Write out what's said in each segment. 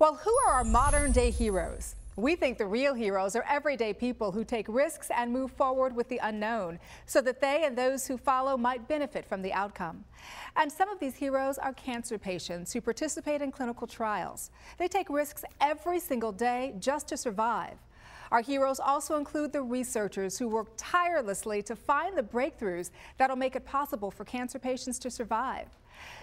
Well, who are our modern day heroes? We think the real heroes are everyday people who take risks and move forward with the unknown so that they and those who follow might benefit from the outcome. And some of these heroes are cancer patients who participate in clinical trials. They take risks every single day just to survive. Our heroes also include the researchers who work tirelessly to find the breakthroughs that'll make it possible for cancer patients to survive.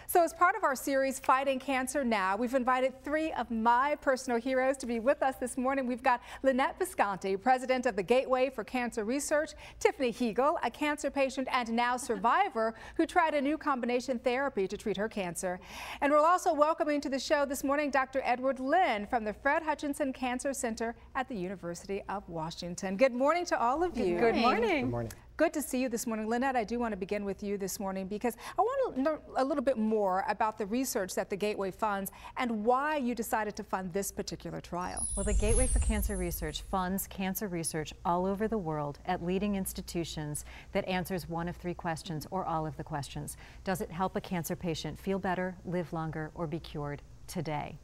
So as part of our series, Fighting Cancer Now, we've invited three of my personal heroes to be with us this morning. We've got Lynette Bisconti, president of the Gateway for Cancer Research, Tiffany Heigle, a cancer patient and now survivor who tried a new combination therapy to treat her cancer. And we're also welcoming to the show this morning Dr. Edward Lin from the Fred Hutchinson Cancer Center at the University of Washington. Good morning to all of you. Good morning. Good morning. Good to see you this morning. Lynette, I do want to begin with you this morning because I want to know a little bit more about the research that the Gateway funds and why you decided to fund this particular trial. Well, the Gateway for Cancer Research funds cancer research all over the world at leading institutions that answers one of three questions or all of the questions. Does it help a cancer patient feel better, live longer, or be cured today?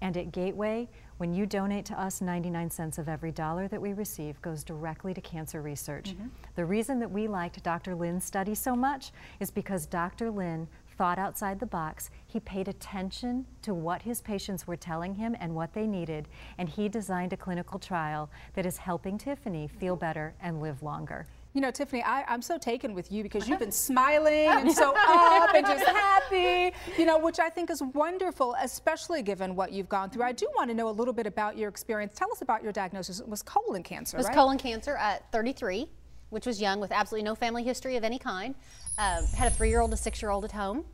And at Gateway, when you donate to us, 99 cents of every dollar that we receive goes directly to cancer research. Mm -hmm. The reason that we liked Dr. Lin's study so much is because Dr. Lin thought outside the box. He paid attention to what his patients were telling him and what they needed, and he designed a clinical trial that is helping Tiffany feel better and live longer. You know, Tiffany, I, am so taken with you because you've been smiling and so up and just happy, you know, which I think is wonderful, especially given what you've gone through. I do want to know a little bit about your experience. Tell us about your diagnosis. It was colon cancer, It was right? colon cancer at 33, which was young with absolutely no family history of any kind. Um, had a three-year-old, a six-year-old at home.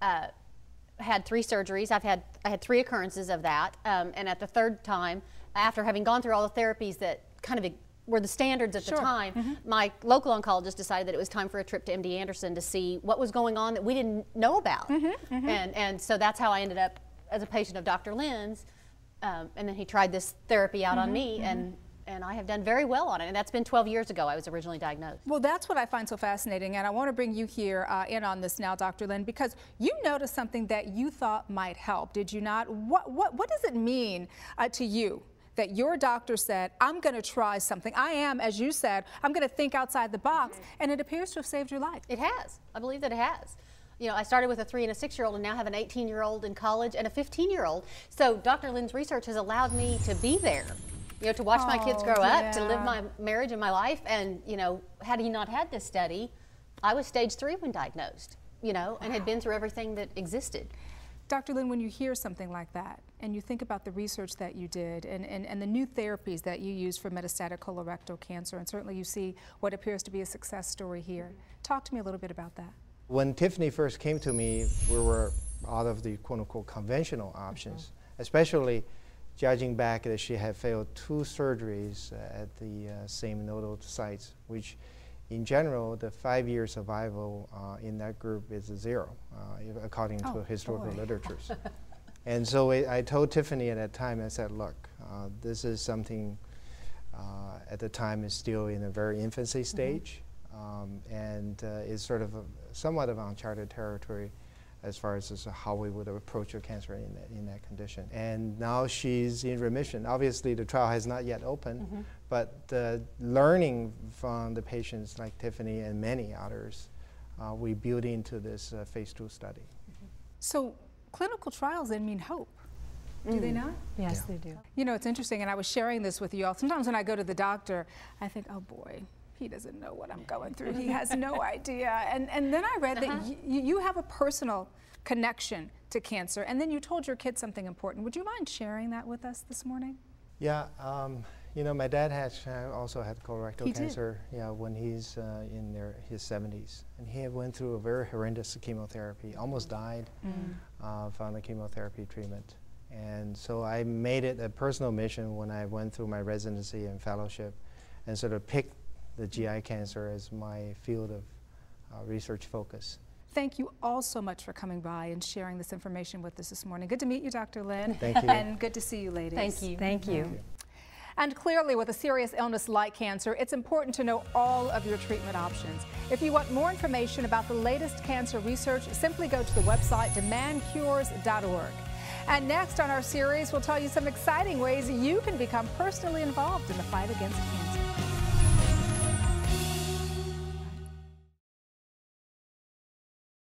Uh, had three surgeries. I've had I had three occurrences of that, um, and at the third time, after having gone through all the therapies that kind of were the standards at sure. the time, mm -hmm. my local oncologist decided that it was time for a trip to MD Anderson to see what was going on that we didn't know about. Mm -hmm, mm -hmm. And, and so that's how I ended up as a patient of Dr. Lin's. Um, and then he tried this therapy out on mm-hmm, me, and mm-hmm. and I have done very well on it. And that's been 12 years ago I was originally diagnosed. Well, that's what I find so fascinating. And I want to bring you here uh, in on this now, Dr. Lin, because you noticed something that you thought might help, did you not? What, what, what does it mean uh, to you that your doctor said, I'm going to try something. I am, as you said, I'm going to think outside the box, mm-hmm. and it appears to have saved your life. It has. I believe that it has. You know, I started with a three and a six year old and now have an 18 year old in college and a 15 year old. So Dr. Lin's research has allowed me to be there, you know, to watch oh, my kids grow yeah. up, to live my marriage and my life. And, you know, had he not had this study, I was stage three when diagnosed, you know, and had been through everything that existed. Dr. Lin, when you hear something like that and you think about the research that you did and, and, and the new therapies that you use for metastatic colorectal cancer, and certainly you see what appears to be a success story here, talk to me a little bit about that. When Tiffany first came to me, we were out of the quote unquote conventional options, mm -hmm. especially judging back that she had failed two surgeries at the uh, same nodal sites, which in general, the five-year survival uh, in that group is zero, uh, according oh, to historical boy. literatures. and so it, I told Tiffany at that time, I said, look, uh, this is something uh, at the time is still in a very infancy mm-hmm. stage, mm -hmm. um, and uh, is sort of a, somewhat of uncharted territory as far as, as how we would approach a cancer in that, in that condition. And now she's in remission. Obviously, the trial has not yet opened, mm -hmm. but the learning from the patients like Tiffany and many others, uh, we build into this uh, phase two study. Mm -hmm. So, clinical trials then mean hope. Do they mm. not? Yes, yeah. they do. You know, it's interesting, and I was sharing this with you all. Sometimes when I go to the doctor, I think, oh boy, he doesn't know what I'm going through. He has no idea. And, and then I read uh -huh. that uh-huh. you have a personal connection to cancer, and then you told your kids something important. Would you mind sharing that with us this morning? Yeah, um, you know, my dad has uh, also had colorectal he cancer. Did. Yeah, when he's uh, in their, his 70s, and he went through a very horrendous chemotherapy. Almost died mm. uh, from the chemotherapy treatment. And so I made it a personal mission when I went through my residency and fellowship, and sort of picked the GI cancer as my field of uh, research focus. Thank you all so much for coming by and sharing this information with us this morning. Good to meet you, Dr. Lin. Thank you. And good to see you, ladies. Thank you. Thank you. Thank you. And clearly, with a serious illness like cancer, it's important to know all of your treatment options. If you want more information about the latest cancer research, simply go to the website demandcures.org. And next on our series, we'll tell you some exciting ways you can become personally involved in the fight against cancer.